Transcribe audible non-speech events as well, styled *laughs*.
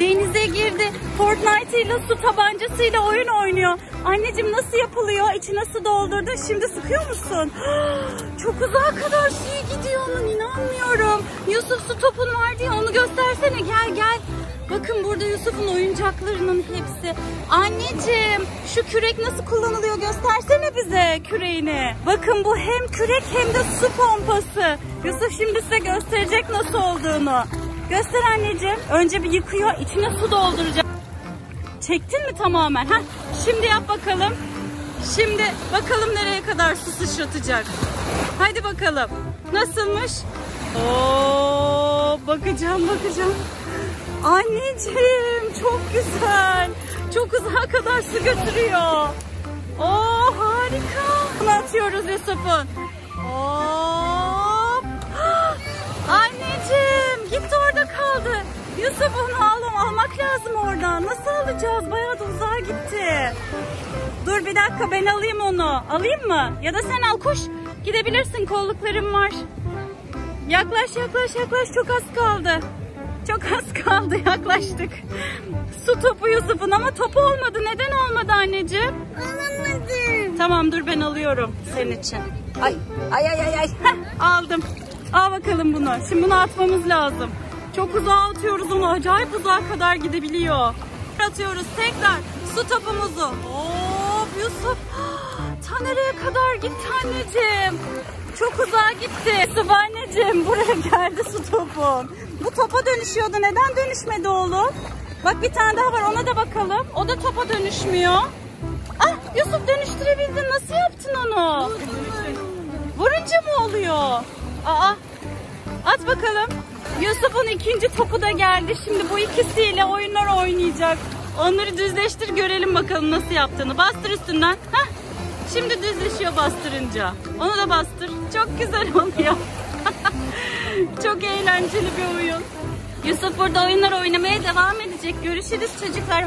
Denize girdi. Fortnite ile su tabancasıyla oyun oynuyor. Anneciğim nasıl yapılıyor? İçine su doldurdun. Şimdi sıkıyor musun? *gasps* Çok uzağa kadar suya gidiyor onun inanmıyorum. Yusuf su topun var diye onu göstersene. Gel gel. Bakın burada Yusuf'un oyuncaklarının hepsi. Anneciğim şu kürek nasıl kullanılıyor göstersene bize küreğini. Bakın bu hem kürek hem de su pompası. Yusuf şimdi size gösterecek nasıl olduğunu. Göster anneciğim. Önce bir yıkıyor içine su dolduracak. Çektin mi tamamen? Heh, şimdi yap bakalım. Şimdi bakalım nereye kadar su sıçratacak. Hadi bakalım. Nasılmış? Oo, bakacağım bakacağım. Anneciğim çok güzel. Çok uzağa kadar su götürüyor. Oo harika. Atıyoruz Yusuf'un. Hop. Yusuf onu al, almak lazım oradan. Nasıl alacağız? Bayağı da uzağa gitti. Dur bir dakika ben alayım onu. Alayım mı? Ya da sen al koş. Gidebilirsin kolluklarım var. Yaklaş yaklaş yaklaş çok az kaldı. Çok az kaldı *laughs* yaklaştık. Su topu Yusuf'un ama topu olmadı. Neden olmadı anneciğim? Alamadım. Tamam dur ben alıyorum senin için. Ay ay ay ay ay. Heh, aldım. Al bakalım bunu. Şimdi bunu atmamız lazım. Çok uzağa atıyoruz onu. Acayip uzağa kadar gidebiliyor. Atıyoruz tekrar su topumuzu. Hop Yusuf. *gasps* Ta kadar gitti anneciğim? Çok uzağa gitti. Yusuf anneciğim buraya geldi su topun. Bu topa dönüşüyordu. Neden dönüşmedi oğlum? Bak bir tane daha var ona da bakalım. O da topa dönüşmüyor. Ah Yusuf dönüştürebildin. Nasıl yaptın onu? Vurunca mı oluyor? Aa at bakalım. Yusuf'un ikinci topu da geldi. Şimdi bu ikisiyle oyunlar oynayacak. Onları düzleştir görelim bakalım nasıl yaptığını. Bastır üstünden. Hah. Şimdi düzleşiyor bastırınca. Onu da bastır. Çok güzel *laughs* oluyor. *laughs* Çok eğlenceli bir oyun. Yusuf burada oyunlar oynamaya devam edecek. Görüşürüz çocuklar.